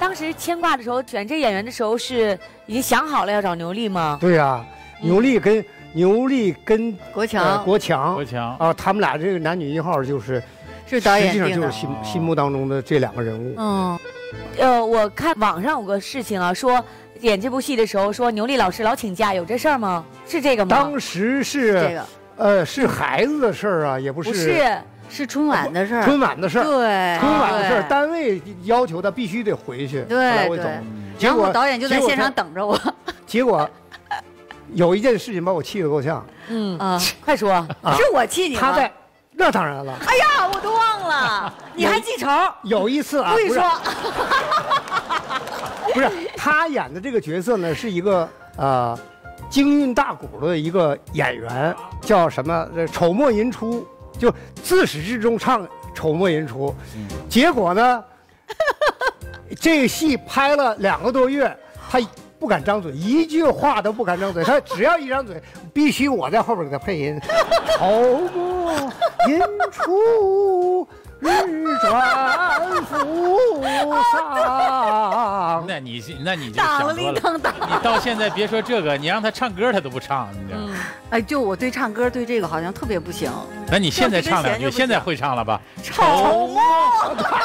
当时牵挂的时候，选这演员的时候是已经想好了要找牛莉吗？对呀、牛莉跟牛莉跟国强呃国强国强啊，他们俩这个男女一号就是是导演实际上演定的。就是心哦心目当中的这两个人物。嗯，呃，我看网上有个事情啊，说演这部戏的时候说牛莉老师老请假，有这事儿吗？是这个吗？当时是这个呃是孩子的事儿啊，也不是不是，是春晚的事儿。春晚的事儿。对，春晚的事儿，单位要求他必须得回去，对来我走。结然后果导演就在现场等着我。结果有一件事情把我气得够呛。嗯，啊，快说，啊是我气你吗？他在，那当然了。哎呀，我都忘了，你还记仇？有一次啊，不说，不是 他演的这个角色呢，是一个呃京韵大鼓的一个演员，叫什么？这丑莫吟出，就自始至终唱丑莫吟出。嗯结果呢，这个戏拍了两个多月，他不敢张嘴，一句话都不敢张嘴。他只要一张嘴，必须我在后边给他配音。丑莫吟出，日转扶桑。那你那你就想当铃多了。当当。你到现在别说这个，你让他唱歌他都不唱，你知道吗？哎，就我对唱歌对这个好像特别不行。那你现在唱两句，现在会唱了吧？丑莫，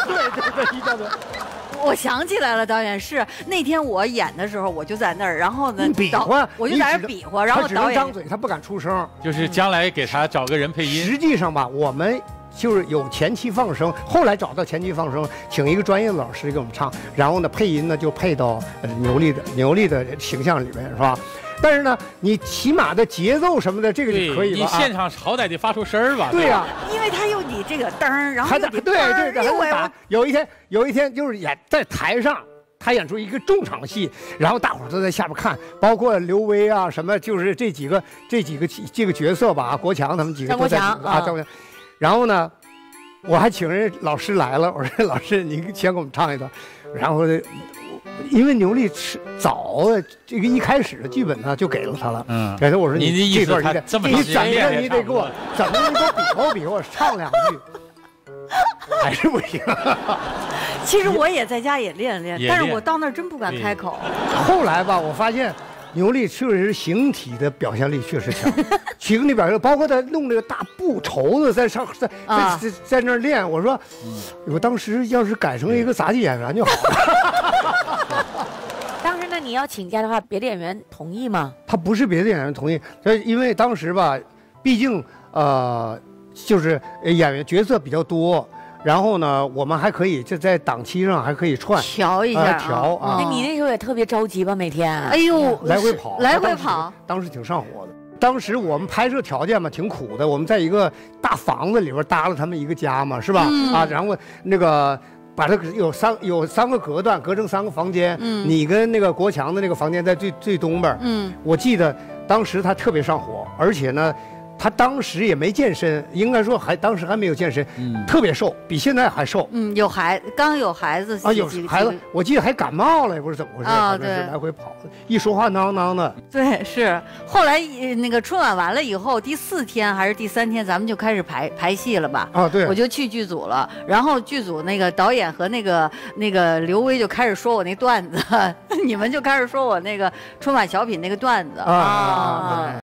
对对对，一下子 我想起来了，导演是那天我演的时候，我就在那儿，然后呢，导比划，我就在那儿比划，然后导演只能张嘴，他不敢出声。就是将来给他找个人配音。实际上吧，我们就是有前期放声，后来找到前期放声，请一个专业的老师给我们唱，然后呢配音呢就配到呃牛莉的牛莉的形象里面，是吧？但是呢，你起码的节奏什么的，这个对就可以了啊。你现场好歹得发出声儿吧？对呀、因为他有你这个灯儿，然后还得又得对对对，还打。有一天，有一天就是演在台上，他演出一个重场戏，然后大伙儿都在下边看，包括刘威啊什么，就是这几个这几个这个角色吧，国强他们几个都在啊啊，张国强。然后呢，我还请人老师来了，我说老师您先给我们唱一段，然后呢。因为牛莉是早这个一开始的剧本呢就给了他了，嗯给他我说您的意思这段你得这么你怎么着你得给我怎么着你给我比划比划唱两句，还是不行。其实我也在家也练练，练但是我到那儿真不敢开口。后来吧，我发现牛力确实形体的表现力确实强，形体表现，包括他弄那个大布绸子在上在啊在在在那儿练，我说，我当时要是改成一个杂技演员就好了。当时那你要请假的话，别的演员同意吗？他不是别的演员同意，这因为当时吧，毕竟呃，就是呃演员角色比较多。然后呢，我们还可以就在档期上还可以串，啊调一下啊，调啊那你那时候也特别着急吧？每天？哎呦，来回跑，来回跑，，当时挺上火的。当时我们拍摄条件嘛挺苦的，我们在一个大房子里边搭了他们一个家嘛，是吧？嗯啊，然后那个把它有三有三个隔断，隔成三个房间。嗯你跟那个国强的那个房间在最最东边。嗯，我记得当时他特别上火，而且呢，他当时也没健身，应该说还当时还没有健身，嗯，特别瘦，比现在还瘦。嗯，有孩刚有孩子啊，有孩子，我记得还感冒了，也不知道怎么回事，啊反正是对。来回跑，一说话囔囔的。对，是。后来呃那个春晚完了以后，第四天还是第三天，咱们就开始排排戏了吧？啊，对，我就去剧组了，然后剧组那个导演和那个那个刘威就开始说我那段子，你们就开始说我那个春晚小品那个段子。啊。啊啊对